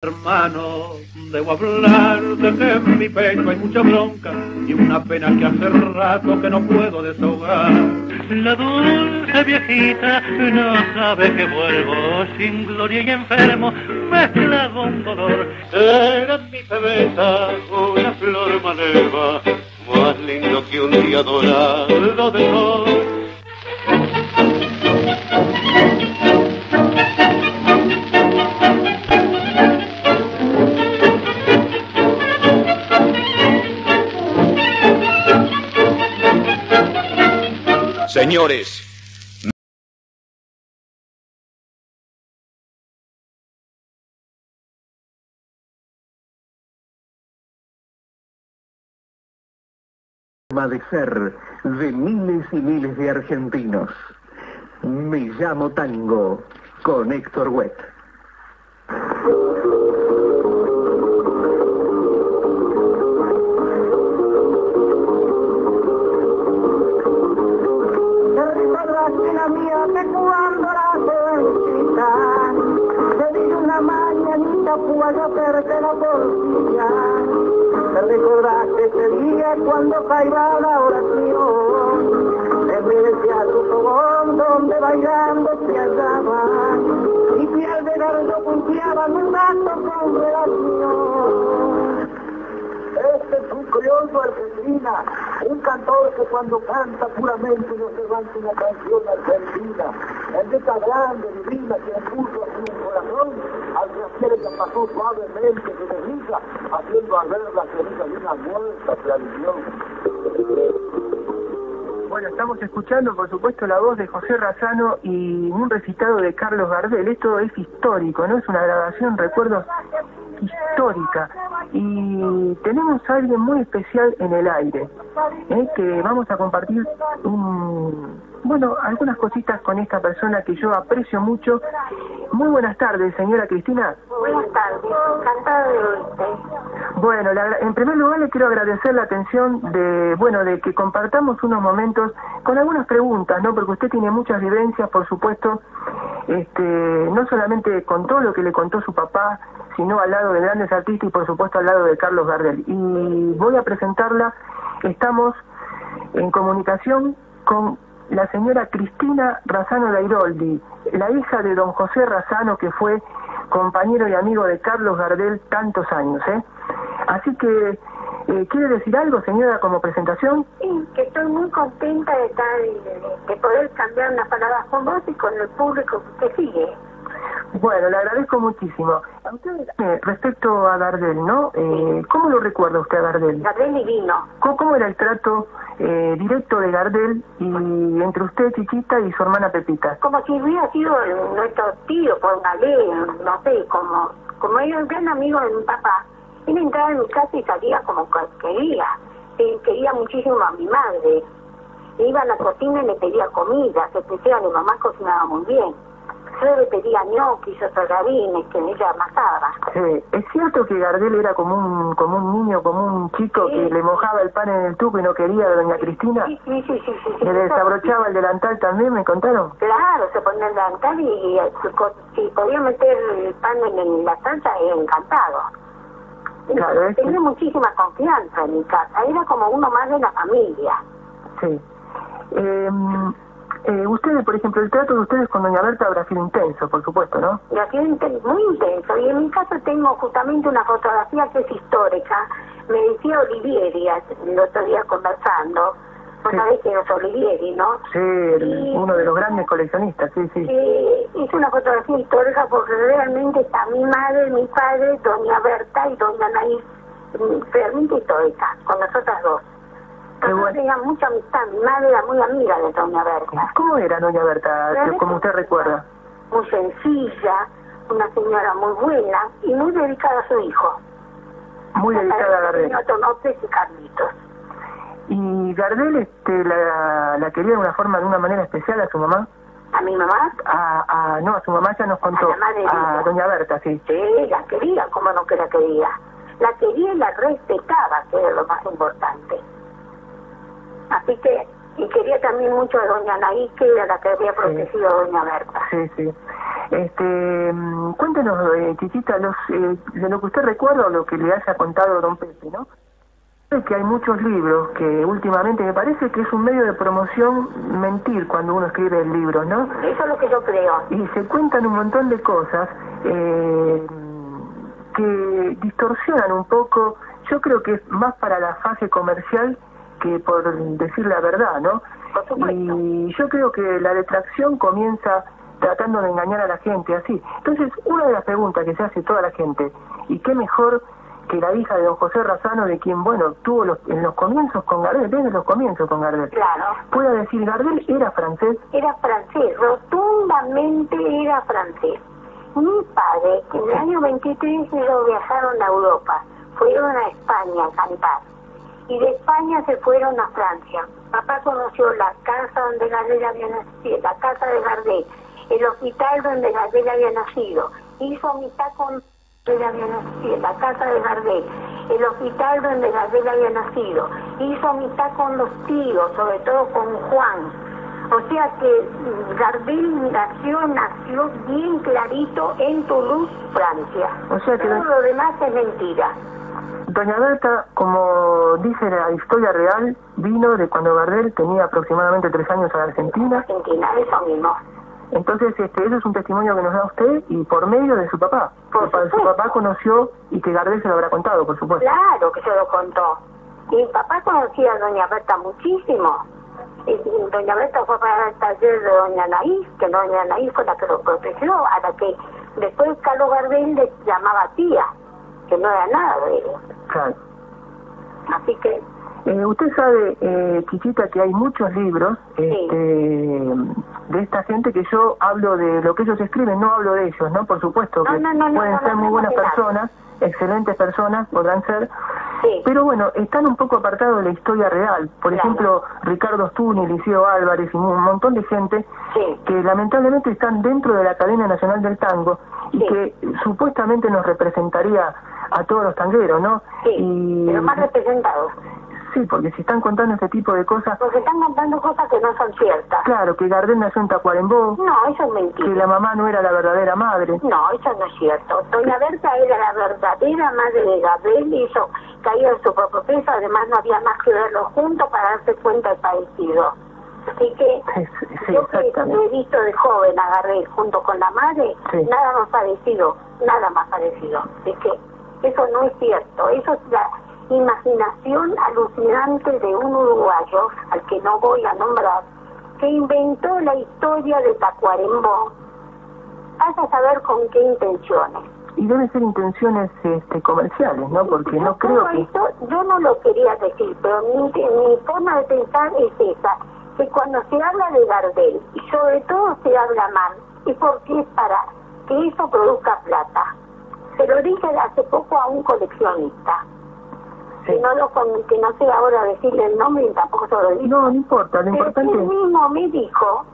Hermano, debo hablar de que en mi pecho hay mucha bronca y una pena que hace rato que no puedo desahogar. La dulce viejita no sabe que vuelvo sin gloria y enfermo, mezclado un dolor. Era mi pebeta una flor maleva, más lindo que un día dorado de sol. Señores, de ser de miles y miles de argentinos. Me llamo Tango con Héctor Wet. Caía la oración. Miré a tu fogón donde bailando te hallaban. Y piel de gallo punteaban un acto con relación. Este es un criollo argentina, un cantor que cuando canta puramente nos levanta una canción argentina. En letra grande, divina, que puso así un corazón, al que pasó suavemente de desliza, haciendo al ver la querida de una muerta tradición. Bueno, estamos escuchando, por supuesto, la voz de José Razano y un recitado de Carlos Gardel. Esto es histórico, ¿no? Es una grabación, recuerdo, histórica. Y tenemos a alguien muy especial en el aire, ¿eh? que vamos a compartir un, bueno, algunas cositas con esta persona que yo aprecio mucho. Muy buenas tardes, señora Cristina. Buenas tardes, encantada de oírte. Bueno, la- en primer lugar le quiero agradecer la atención de, bueno, de que compartamos unos momentos con algunas preguntas, ¿no? Porque usted tiene muchas vivencias, por supuesto, este, no solamente con todo lo que le contó su papá, sino al lado de grandes artistas y por supuesto al lado de Carlos Gardel. Y voy a presentarla, estamos en comunicación con la señora Cristina Razano Dairoldi, la hija de don José Razano, que fue compañero y amigo de Carlos Gardel tantos años. ¿eh? Así que, eh, ¿quiere decir algo, señora, como presentación? Sí, que estoy muy contenta de estar, de, de poder cambiar unas palabras con vos y con el público que sigue. Bueno, le agradezco muchísimo. A usted, eh, respecto a Gardel, ¿no? Eh, ¿Cómo lo recuerda usted a Gardel? Gardel divino. ¿Cómo, cómo era el trato eh, directo de Gardel y entre usted, Chiquita, y su hermana Pepita? Como si hubiera sido nuestro tío por una ley, no sé, como, como era un gran amigo de mi papá. Él entraba en mi casa y salía como que quería. Él quería muchísimo a mi madre. Iba a la cocina y le pedía comida, se especial, mi mamá cocinaba muy bien. Le pedía ñoquis o tallarines que ella amasaba. Eh, ¿Es cierto que Gardel era como un, como un niño, como un chico Sí. que le mojaba el pan en el tubo y no quería a doña Cristina? Sí, sí, sí, sí, sí, sí. ¿Le desabrochaba el delantal también, me contaron? Claro, se ponía el delantal y, y si, podía meter el pan en, en la salsa, encantado. Claro, Tenía muchísima confianza en mi casa, era como uno más de la familia. Sí. Eh, eh, ustedes, por ejemplo, el trato de ustedes con doña Berta habrá sido intenso, por supuesto, ¿no? Y así inten- muy intenso. Y en mi casa tengo justamente una fotografía que es histórica. Me decía Olivieri el otro día conversando. Vos Sí. sabés que es Olivieri, ¿no? Sí, uno de los grandes coleccionistas, sí, sí. Eh, es una fotografía histórica porque realmente está mi madre, mi padre, doña Berta y doña Anaís, mm, realmente histórica, con nosotras dos. Qué Nosotros bueno. teníamos mucha amistad, mi madre era muy amiga de doña Berta, ¿Cómo era doña Berta, como usted recuerda? muy sencilla, una señora muy buena y muy dedicada a su hijo. Muy dedicada a Gardel. Tenía López y Carlitos. ¿Y Gardel este, la, la quería de una forma, de una manera especial a su mamá? A mi mamá, A, a, no, a su mamá ya nos contó. A la madre A doña Berta, sí. sí, la quería, como no que la quería. La quería y la respetaba, que era lo más importante. Así que, y quería también mucho a doña Anaí, que era la que había protegido a doña Berta. Sí, sí. Este, mm, cuéntenos, eh, Chichita, los, eh, de lo que usted recuerda o lo que le haya contado don Pepe, ¿no? Sé que hay muchos libros que últimamente me parece que es un medio de promoción mentir cuando uno escribe el libro, ¿no? Eso es lo que yo creo. Y se cuentan un montón de cosas eh, que distorsionan un poco, yo creo que es más para la fase comercial que por decir la verdad, ¿no? Y yo creo que la detracción comienza tratando de engañar a la gente, así. Entonces, una de las preguntas que se hace toda la gente, y qué mejor que la hija de don José Razano, de quien, bueno, tuvo los, en los comienzos con Gardel, desde los comienzos con Gardel, Claro. pueda decir, Gardel era francés, Era francés, rotundamente era francés. Mi padre, en el año 23 ellos viajaron a Europa, fueron a España a cantar. Y de España se fueron a Francia. Papá conoció la casa donde Gardel había nacido, la casa de Gardel, el hospital donde Gardel había nacido. Hizo amistad con Gardel había nacido, la casa de Gardel, el hospital donde Gardel había nacido. Hizo amistad con los tíos, sobre todo con Juan. O sea que Gardel nació, nació bien clarito en Toulouse, Francia. O sea que Todo lo demás es mentira. Doña Berta, como dice la historia real, vino de cuando Gardel tenía aproximadamente tres años a la Argentina. Argentina, eso mismo. Entonces, este, eso es un testimonio que nos da usted y por medio de su papá. Por Su papá conoció y que Gardel se lo habrá contado, por supuesto. Claro que se lo contó. Y mi papá conocía a doña Berta muchísimo. Y y doña Berta fue para el taller de doña Anaís, que doña Anaís fue la que lo protegió, a la que después Carlos Gardel le llamaba tía, que no era nada de él. Claro. Así que, Eh, usted sabe, eh, Chichita, que hay muchos libros Sí. este, de esta gente que yo hablo de lo que ellos escriben, no hablo de ellos, ¿no? Por supuesto que no, no, no, pueden ser muy buenas personas, excelentes personas, podrán ser, sí, pero bueno, están un poco apartados de la historia real. Por Claro. ejemplo, Ricardo Stuni, Liceo Álvarez y un montón de gente sí, que lamentablemente están dentro de la Academia Nacional del Tango y que supuestamente nos representaría a todos los tangueros, ¿no? sí, y pero más representados. sí, porque si están contando este tipo de cosas, Porque están contando cosas que no son ciertas. claro, que Gardel nació en Tacuarembó, No, eso es que mentira. la mamá no era la verdadera madre. No, eso no es cierto. Doña Berta era la verdadera madre de Gabriel y eso caía en su propio peso. Además, no había más que verlos juntos para darse cuenta del parecido. Así que sí, yo que he visto de joven a Gabriel junto con la madre, Sí. nada más parecido, nada más parecido. Es que eso no es cierto. Eso es la imaginación alucinante de un uruguayo, al que no voy a nombrar, que inventó la historia de Tacuarembó Vas a saber con qué intenciones. Y deben ser intenciones este, comerciales, ¿no? Porque no creo que... esto yo no lo quería decir, pero mi, mi forma de pensar es esa, que cuando se habla de Gardel, y sobre todo se habla mal, es porque es para que eso produzca plata. Se lo dije hace poco a un coleccionista, Sí. que, no lo, que no sé ahora decirle el nombre y tampoco se lo dije. No, no importa, lo Pero importante él mismo me dijo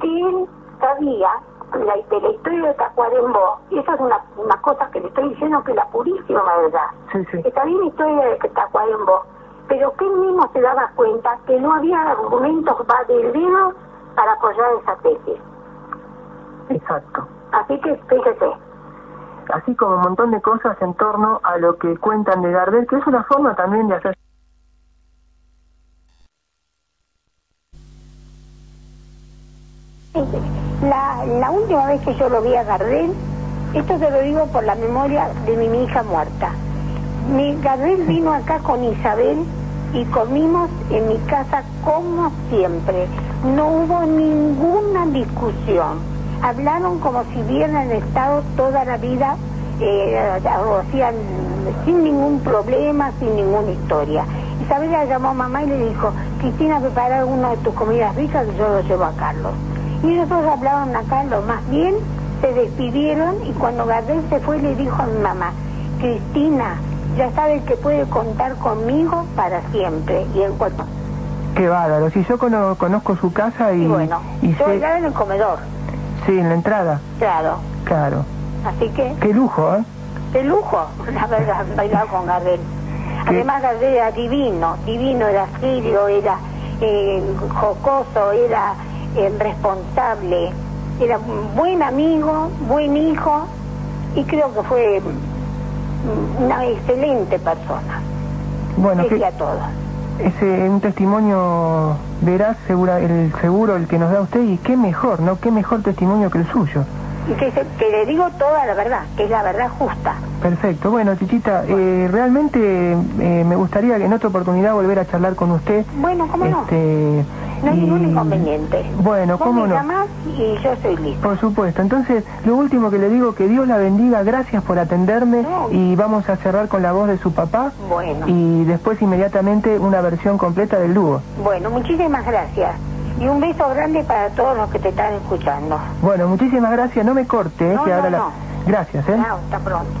que él sabía la, de la historia de Tacuarembó, y esa es una, una cosa que le estoy diciendo que es la purísima verdad, Sí, sí. que sabía la historia de Tacuarembó, pero que él mismo se daba cuenta que no había argumentos valederos para apoyar esa tesis. Exacto. Así que fíjese, Así como un montón de cosas en torno a lo que cuentan de Gardel, que es una forma también de hacer... La, última vez que yo lo vi a Gardel, esto te lo digo por la memoria de mi hija muerta. Mi Gardel vino acá con Isabel y comimos en mi casa como siempre. No hubo ninguna discusión. Hablaron como si hubieran estado toda la vida, eh, o hacían sin ningún problema, sin ninguna historia. Isabel la llamó a mamá y le dijo, Cristina, prepara una de tus comidas ricas que yo lo llevo a Carlos. Y nosotros hablaban acá lo más bien, se despidieron y cuando Gardel se fue le dijo a mi mamá, Cristina, ya sabes que puede contar conmigo para siempre. Y en cuanto... Qué bárbaro. Si yo cono- conozco su casa y... Y bueno, y yo sé- ya en el comedor, Sí, en la entrada. claro. Claro. Así que, Qué lujo, ¿eh? de lujo, la verdad, bailar con Gardel. Además, Gardel era divino, divino, era serio, era eh, jocoso, era eh, responsable. Era un buen amigo, buen hijo y creo que fue mm, una excelente persona. Bueno, Pese que a todo. Es un testimonio veraz, segura, el seguro el que nos da usted y qué mejor, ¿no? Qué mejor testimonio que el suyo. Y que, se- que le digo toda la verdad, que es la verdad justa. Perfecto. Bueno, Chichita, eh, realmente eh, me gustaría que en otra oportunidad volver a charlar con usted. Bueno, ¿cómo? Este, No hay y- ningún inconveniente. Bueno, Vos ¿cómo me no? llamás y yo estoy lista. Por supuesto. Entonces, lo último que le digo, que Dios la bendiga, gracias por atenderme No. y vamos a cerrar con la voz de su papá Bueno, y después inmediatamente una versión completa del dúo. bueno, muchísimas gracias. Y un beso grande para todos los que te están escuchando. Bueno, muchísimas gracias, no me corte, eh, No, que no, ahora la... no. Gracias, ¿eh? Chao, hasta pronto.